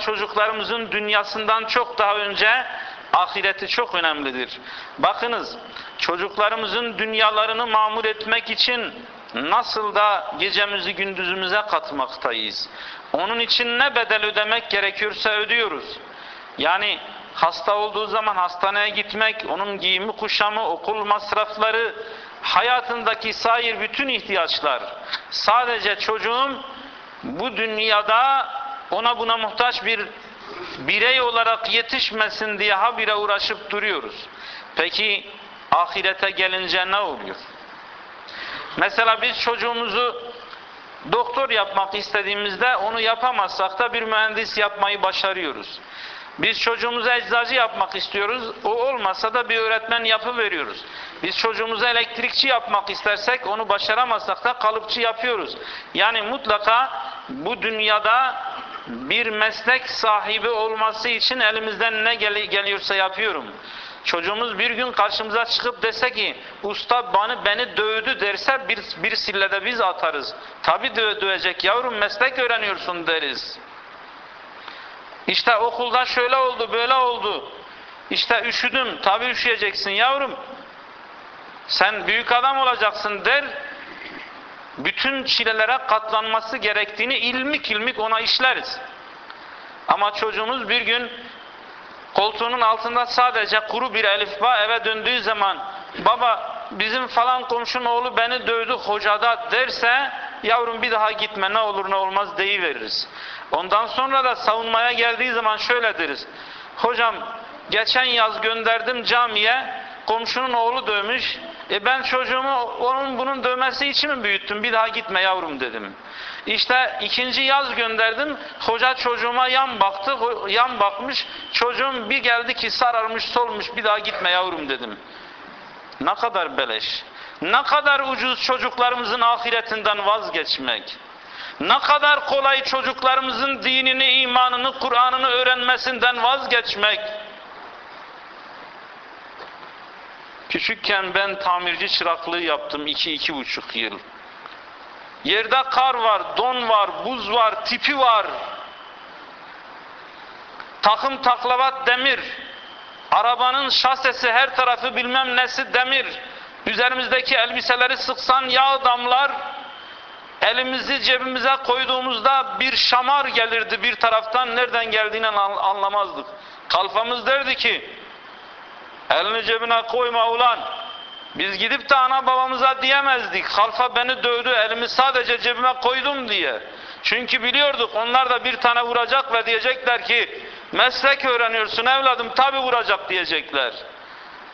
çocuklarımızın dünyasından çok daha önce ahireti çok önemlidir. Bakınız çocuklarımızın dünyalarını mamur etmek için nasıl da gecemizi gündüzümüze katmaktayız. Onun için ne bedel ödemek gerekiyorsa ödüyoruz. Yani hasta olduğu zaman hastaneye gitmek, onun giyimi kuşamı, okul masrafları, hayatındaki sair bütün ihtiyaçlar. Sadece çocuğum bu dünyada ona buna muhtaç bir birey olarak yetişmesin diye habire uğraşıp duruyoruz. Peki ahirete gelince ne oluyor? Mesela biz çocuğumuzu doktor yapmak istediğimizde onu yapamazsak da bir mühendis yapmayı başarıyoruz. Biz çocuğumuzu eczacı yapmak istiyoruz. O olmasa da bir öğretmen yapı veriyoruz. Biz çocuğumuzu elektrikçi yapmak istersek onu başaramazsak da kalıpçı yapıyoruz. Yani mutlaka bu dünyada bir meslek sahibi olması için elimizden ne gel geliyorsa yapıyorum. Çocuğumuz bir gün karşımıza çıkıp dese ki usta bana beni dövdü derse bir, bir sillede biz atarız. Tabi dö dövecek yavrum meslek öğreniyorsun deriz. İşte okulda şöyle oldu böyle oldu. İşte üşüdüm tabi üşüyeceksin yavrum. Sen büyük adam olacaksın der. Bütün çilelere katlanması gerektiğini ilmik ilmik ona işleriz. Ama çocuğumuz bir gün koltuğunun altında sadece kuru bir elifba eve döndüğü zaman baba bizim falan komşunun oğlu beni dövdü hocada derse yavrum bir daha gitme ne olur ne olmaz deyiveririz. Ondan sonra da savunmaya geldiği zaman şöyle deriz. Hocam geçen yaz gönderdim camiye komşunun oğlu dövmüş. E ben çocuğumu onun bunun dövmesi için mi büyüttüm? Bir daha gitme yavrum dedim. İşte ikinci yaz gönderdim. Hoca çocuğuma yan baktı. Yan bakmış. Çocuğum bir geldi ki sararmış solmuş. Bir daha gitme yavrum dedim. Ne kadar beleş. Ne kadar ucuz çocuklarımızın ahiretinden vazgeçmek. Ne kadar kolay çocuklarımızın dinini, imanını, Kur'an'ını öğrenmesinden vazgeçmek. Küçükken ben tamirci çıraklığı yaptım iki, iki buçuk yıl. Yerde kar var, don var, buz var, tipi var. Takım taklavat demir. Arabanın şasesi her tarafı bilmem nesi demir. Üzerimizdeki elbiseleri sıksan yağ damlar. Elimizi cebimize koyduğumuzda bir şamar gelirdi bir taraftan nereden geldiğini anlamazdık. Kalfamız derdi ki elini cebine koyma ulan. Biz gidip de ana babamıza diyemezdik. Kalfa beni dövdü elimi sadece cebime koydum diye. Çünkü biliyorduk onlar da bir tane vuracak ve diyecekler ki meslek öğreniyorsun evladım tabi vuracak diyecekler.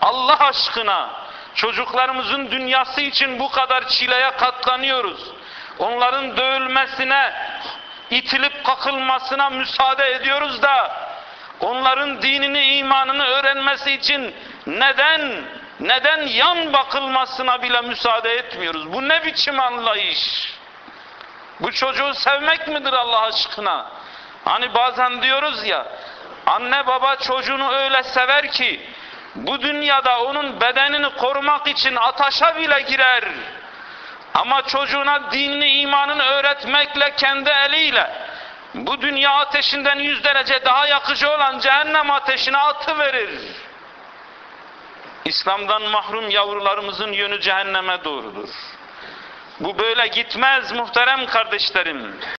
Allah aşkına çocuklarımızın dünyası için bu kadar çileye katlanıyoruz onların dövülmesine, itilip kakılmasına müsaade ediyoruz da onların dinini, imanını öğrenmesi için neden neden yan bakılmasına bile müsaade etmiyoruz? Bu ne biçim anlayış? Bu çocuğu sevmek midir Allah aşkına? Hani bazen diyoruz ya, anne baba çocuğunu öyle sever ki, bu dünyada onun bedenini korumak için ataşa bile girer. Ama çocuğuna dinini, imanını öğretmekle kendi eliyle bu dünya ateşinden yüz derece daha yakıcı olan cehennem ateşine atıverir. İslam'dan mahrum yavrularımızın yönü cehenneme doğrudur. Bu böyle gitmez muhterem kardeşlerim.